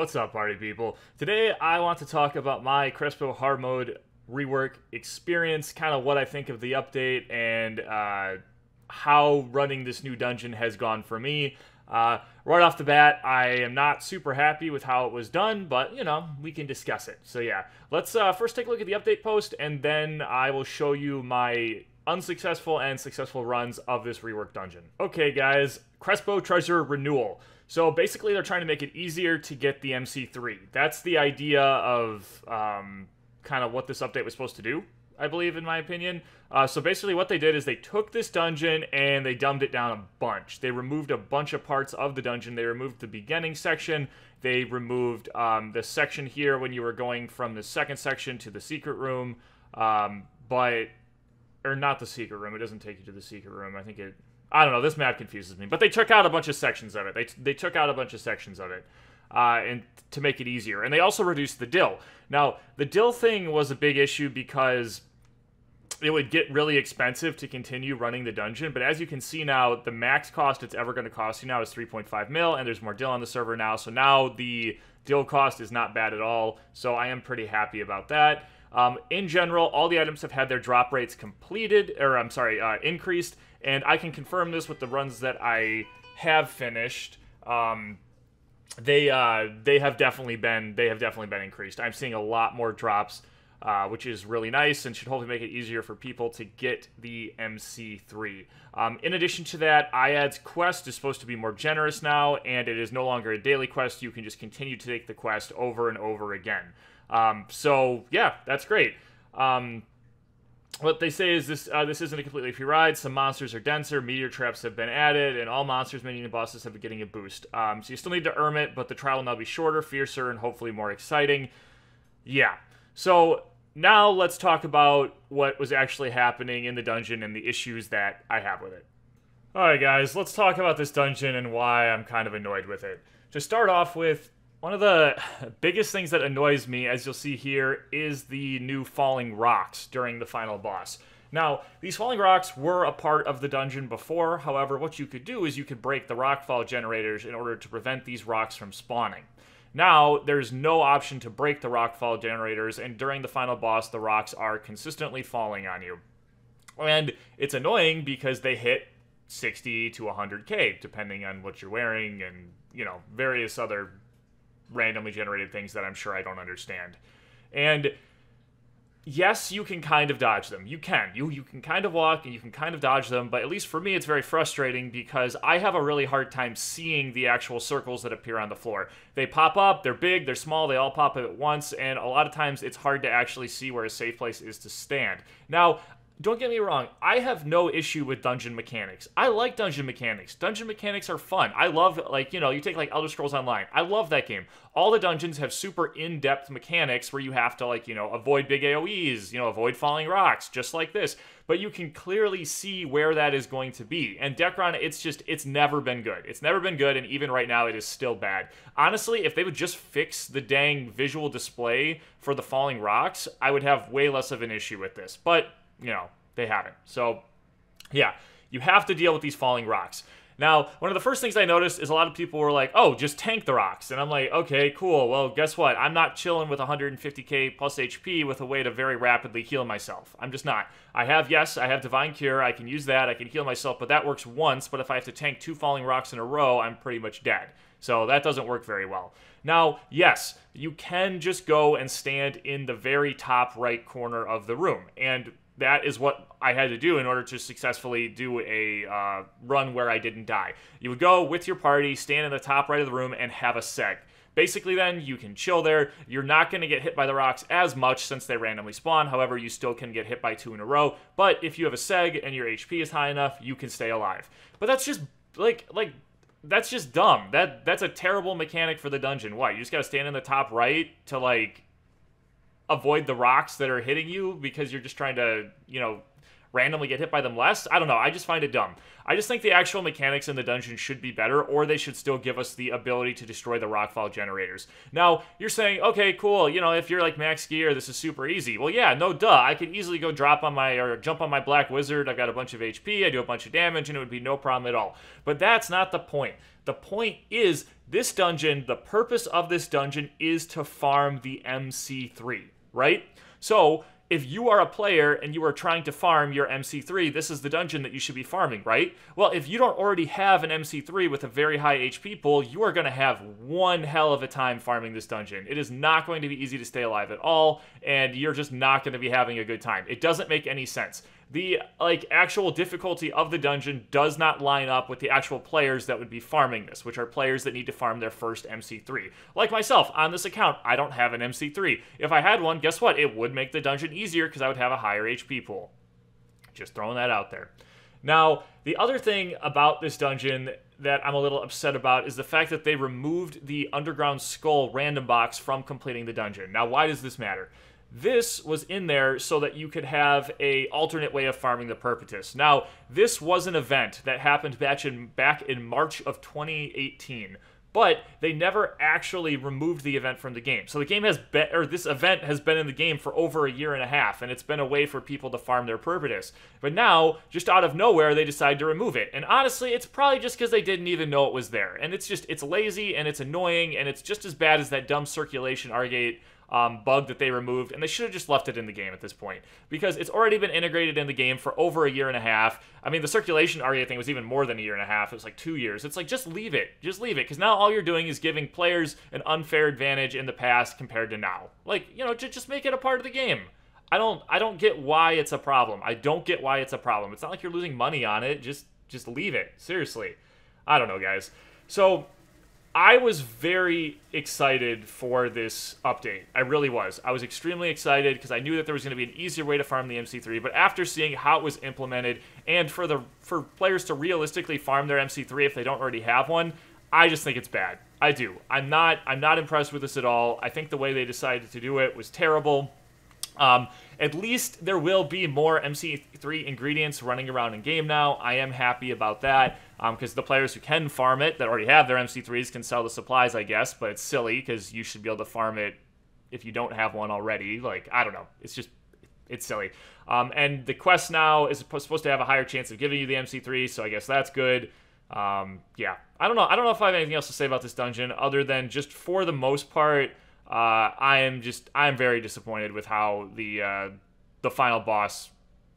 What's up, party people? Today I want to talk about my Crespo hard mode rework experience, kind of what I think of the update, and uh, how running this new dungeon has gone for me. Uh, right off the bat, I am not super happy with how it was done, but you know, we can discuss it. So yeah, let's uh, first take a look at the update post, and then I will show you my unsuccessful and successful runs of this rework dungeon. Okay, guys, Crespo Treasure Renewal. So basically, they're trying to make it easier to get the MC3. That's the idea of um, kind of what this update was supposed to do, I believe, in my opinion. Uh, so basically, what they did is they took this dungeon and they dumbed it down a bunch. They removed a bunch of parts of the dungeon. They removed the beginning section. They removed um, the section here when you were going from the second section to the secret room. Um, but or not the secret room. It doesn't take you to the secret room. I think it. I don't know. This map confuses me. But they took out a bunch of sections of it. They they took out a bunch of sections of it, uh, and to make it easier. And they also reduced the dil. Now the dil thing was a big issue because it would get really expensive to continue running the dungeon. But as you can see now, the max cost it's ever going to cost you now is 3.5 mil, and there's more dil on the server now. So now the dil cost is not bad at all. So I am pretty happy about that. Um, in general, all the items have had their drop rates completed, or I'm sorry, uh, increased, and I can confirm this with the runs that I have finished. Um, they uh, they have definitely been they have definitely been increased. I'm seeing a lot more drops, uh, which is really nice and should hopefully make it easier for people to get the MC3. Um, in addition to that, IAD's quest is supposed to be more generous now, and it is no longer a daily quest. You can just continue to take the quest over and over again. Um, so yeah, that's great. Um, what they say is this uh, this isn't a completely free ride. Some monsters are denser, meteor traps have been added, and all monsters, minion, and bosses have been getting a boost. Um, so you still need to earn it, but the trial will now be shorter, fiercer, and hopefully more exciting. Yeah. So now let's talk about what was actually happening in the dungeon and the issues that I have with it. Alright guys, let's talk about this dungeon and why I'm kind of annoyed with it. To start off with, one of the biggest things that annoys me, as you'll see here, is the new falling rocks during the final boss. Now, these falling rocks were a part of the dungeon before, however, what you could do is you could break the rockfall generators in order to prevent these rocks from spawning. Now, there's no option to break the rockfall generators, and during the final boss, the rocks are consistently falling on you. And it's annoying because they hit 60 to 100k, depending on what you're wearing and, you know, various other randomly generated things that I'm sure I don't understand. And yes, you can kind of dodge them. You can. You you can kind of walk and you can kind of dodge them, but at least for me it's very frustrating because I have a really hard time seeing the actual circles that appear on the floor. They pop up, they're big, they're small, they all pop up at once, and a lot of times it's hard to actually see where a safe place is to stand. Now, don't get me wrong, I have no issue with dungeon mechanics. I like dungeon mechanics. Dungeon mechanics are fun. I love, like, you know, you take like Elder Scrolls Online. I love that game. All the dungeons have super in depth mechanics where you have to, like, you know, avoid big AoEs, you know, avoid falling rocks, just like this. But you can clearly see where that is going to be. And Dekaron, it's just, it's never been good. It's never been good, and even right now, it is still bad. Honestly, if they would just fix the dang visual display for the falling rocks, I would have way less of an issue with this. But you know, they haven't. So, yeah, you have to deal with these falling rocks. Now, one of the first things I noticed is a lot of people were like, oh, just tank the rocks. And I'm like, okay, cool. Well, guess what? I'm not chilling with 150k plus HP with a way to very rapidly heal myself. I'm just not. I have, yes, I have Divine Cure. I can use that. I can heal myself, but that works once. But if I have to tank two falling rocks in a row, I'm pretty much dead. So that doesn't work very well. Now, yes, you can just go and stand in the very top right corner of the room. And that is what I had to do in order to successfully do a uh, run where I didn't die. You would go with your party, stand in the top right of the room, and have a seg. Basically, then you can chill there. You're not going to get hit by the rocks as much since they randomly spawn. However, you still can get hit by two in a row. But if you have a seg and your HP is high enough, you can stay alive. But that's just like like that's just dumb. That that's a terrible mechanic for the dungeon. Why? You just got to stand in the top right to like avoid the rocks that are hitting you because you're just trying to, you know, randomly get hit by them less. I don't know. I just find it dumb. I just think the actual mechanics in the dungeon should be better, or they should still give us the ability to destroy the rockfall generators. Now, you're saying, okay, cool, you know, if you're like Max Gear, this is super easy. Well, yeah, no duh. I could easily go drop on my, or jump on my Black Wizard. I've got a bunch of HP, I do a bunch of damage, and it would be no problem at all. But that's not the point. The point is, this dungeon, the purpose of this dungeon is to farm the MC3, right? So, if you are a player and you are trying to farm your MC3, this is the dungeon that you should be farming, right? Well, if you don't already have an MC3 with a very high HP pool, you are going to have one hell of a time farming this dungeon. It is not going to be easy to stay alive at all, and you're just not going to be having a good time. It doesn't make any sense the like actual difficulty of the dungeon does not line up with the actual players that would be farming this, which are players that need to farm their first MC3. Like myself, on this account, I don't have an MC3. If I had one, guess what? It would make the dungeon easier because I would have a higher HP pool. Just throwing that out there. Now, the other thing about this dungeon that I'm a little upset about is the fact that they removed the Underground Skull random box from completing the dungeon. Now, why does this matter? This was in there so that you could have a alternate way of farming the Perpetus. Now, this was an event that happened back in back in March of 2018, but they never actually removed the event from the game. So the game has been, or this event has been in the game for over a year and a half, and it's been a way for people to farm their Perpetus. But now, just out of nowhere, they decide to remove it. And honestly, it's probably just because they didn't even know it was there. And it's just, it's lazy and it's annoying, and it's just as bad as that dumb circulation Argate um, bug that they removed, and they should have just left it in the game at this point because it's already been integrated in the game for over a year and a half. I mean, the circulation Arya thing was even more than a year and a half. It was like two years. It's like just leave it, just leave it, because now all you're doing is giving players an unfair advantage in the past compared to now. Like you know, just make it a part of the game. I don't, I don't get why it's a problem. I don't get why it's a problem. It's not like you're losing money on it. Just, just leave it. Seriously. I don't know, guys. So I was very excited for this update. I really was. I was extremely excited because I knew that there was going to be an easier way to farm the MC3. But after seeing how it was implemented, and for the for players to realistically farm their MC3 if they don't already have one, I just think it's bad. I do. I'm not. I'm not impressed with this at all. I think the way they decided to do it was terrible. Um, at least there will be more MC3 ingredients running around in game now. I am happy about that because um, the players who can farm it, that already have their MC3s, can sell the supplies, I guess. But it's silly because you should be able to farm it if you don't have one already. Like, I don't know. It's just, it's silly. Um, and the quest now is supposed to have a higher chance of giving you the MC3, so I guess that's good. Um, yeah, I don't know. I don't know if I have anything else to say about this dungeon other than just for the most part, uh, I am just I am very disappointed with how the uh, the final boss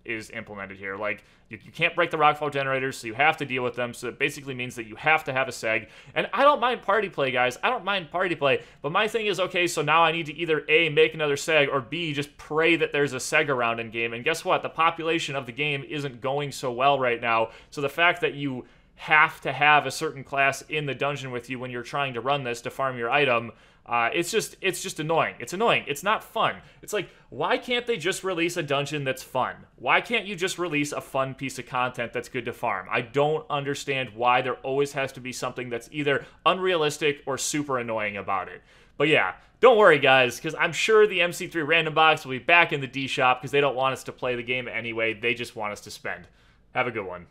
is implemented here. Like you, you can't break the rockfall generators, so you have to deal with them. So it basically means that you have to have a seg. And I don't mind party play, guys. I don't mind party play. But my thing is, okay, so now I need to either a make another seg or b just pray that there's a seg around in game. And guess what? The population of the game isn't going so well right now. So the fact that you have to have a certain class in the dungeon with you when you're trying to run this to farm your item uh, it's just it's just annoying. It's annoying. It's not fun. It's like why can't they just release a dungeon that's fun? Why can't you just release a fun piece of content that's good to farm? I don't understand why there always has to be something that's either unrealistic or super annoying about it. But yeah, don't worry guys, because I'm sure the MC3 random box will be back in the D shop because they don't want us to play the game anyway. They just want us to spend. Have a good one.